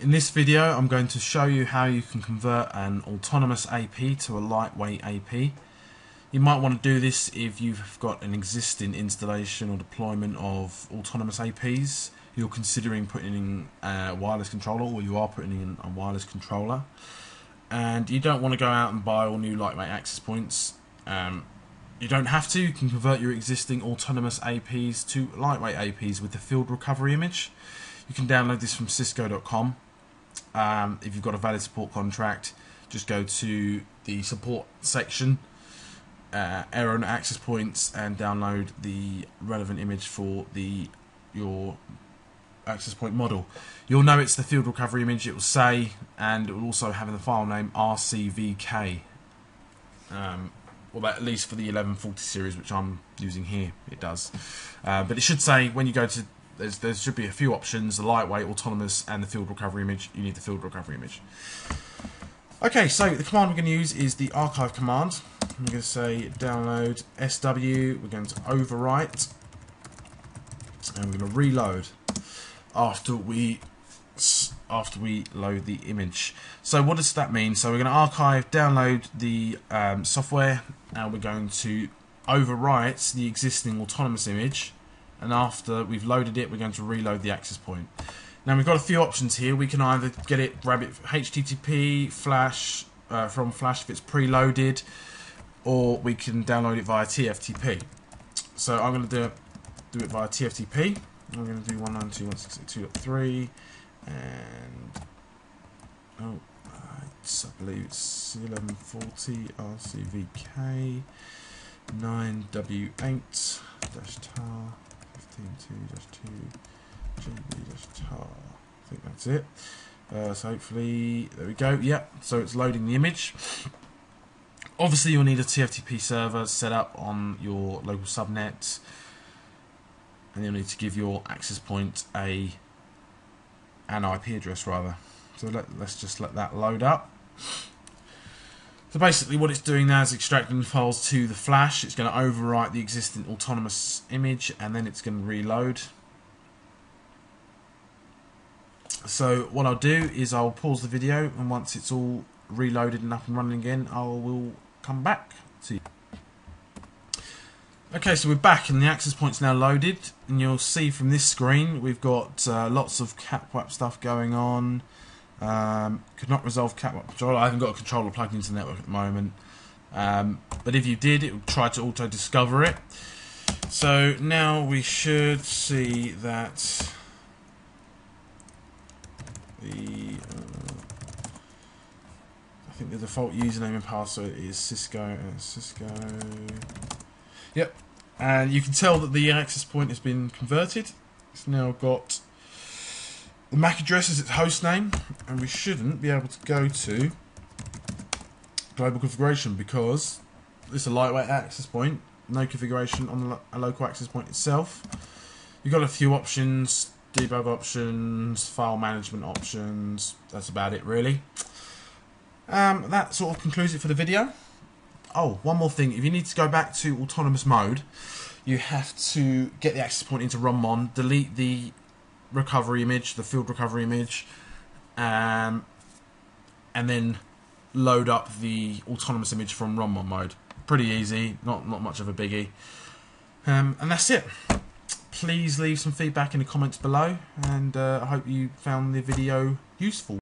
In this video I'm going to show you how you can convert an autonomous AP to a lightweight AP. You might want to do this if you've got an existing installation or deployment of autonomous APs. You're considering putting in a wireless controller or you are putting in a wireless controller and you don't want to go out and buy all new lightweight access points. Um, you don't have to, you can convert your existing autonomous APs to lightweight APs with the field recovery image. You can download this from cisco.com. Um, if you've got a valid support contract, just go to the support section, uh, error and access points, and download the relevant image for the your access point model. You'll know it's the field recovery image, it will say, and it will also have in the file name RCVK. Um, well, at least for the 1140 series, which I'm using here, it does. Uh, but it should say when you go to there's, there should be a few options: the lightweight, autonomous, and the field recovery image. You need the field recovery image. Okay, so the command we're going to use is the archive command. I'm going to say download SW. We're going to overwrite, and we're going to reload after we after we load the image. So what does that mean? So we're going to archive, download the um, software, and we're going to overwrite the existing autonomous image. And after we've loaded it, we're going to reload the access point. Now we've got a few options here. We can either get it, grab it HTTP, Flash, uh, from Flash if it's preloaded, or we can download it via TFTP. So I'm going to do it, do it via TFTP. I'm going to do 192.168.2.3 and oh, I believe it's 1140 RCVK 9W8 dash tar 152 dash 2 JB dash tar. I think that's it. Uh, so hopefully, there we go. Yep. So it's loading the image. Obviously, you'll need a TFTP server set up on your local subnet and you'll need to give your access point a an IP address rather. So let, us just let that load up. So basically what it's doing now is extracting the files to the flash. It's going to overwrite the existing autonomous image and then it's going to reload. So what I'll do is I'll pause the video and once it's all reloaded and up and running again I will come back to you. Okay, so we're back and the access point's now loaded and you'll see from this screen we've got uh, lots of CapWap stuff going on. Um, could not resolve CapWap controller. I haven't got a controller plugged into the network at the moment. Um, but if you did, it would try to auto-discover it. So now we should see that the uh, I think the default username and password is Cisco. Uh, Cisco. Yep, and you can tell that the access point has been converted. It's now got the MAC address is its host name, and we shouldn't be able to go to global configuration because it's a lightweight access point, no configuration on the a local access point itself. You've got a few options, debug options, file management options, that's about it really. Um, that sort of concludes it for the video. Oh, one more thing. If you need to go back to autonomous mode, you have to get the access point into ROMMON, delete the recovery image, the field recovery image, um, and then load up the autonomous image from ROMMON mode. Pretty easy, not not much of a biggie. Um, and that's it. Please leave some feedback in the comments below, and uh, I hope you found the video useful.